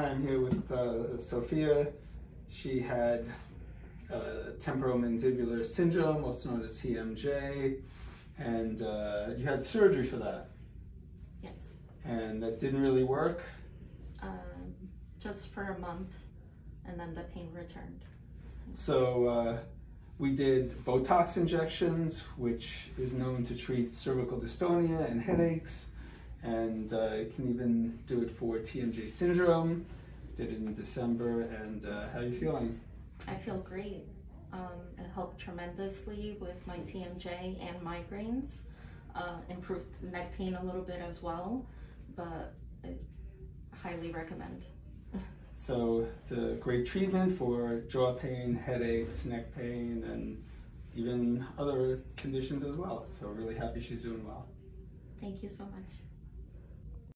time here with uh, Sophia. She had uh, temporomandibular syndrome, also known as TMJ, and uh, you had surgery for that. Yes. And that didn't really work. Um, just for a month, and then the pain returned. So uh, we did Botox injections, which is known to treat cervical dystonia and headaches, and uh, can even do it for TMJ syndrome. Did it in December, and uh, how are you feeling? I feel great. Um, it helped tremendously with my TMJ and migraines. Uh, improved neck pain a little bit as well, but I highly recommend. So it's a great treatment for jaw pain, headaches, neck pain, and even other conditions as well. So really happy she's doing well. Thank you so much.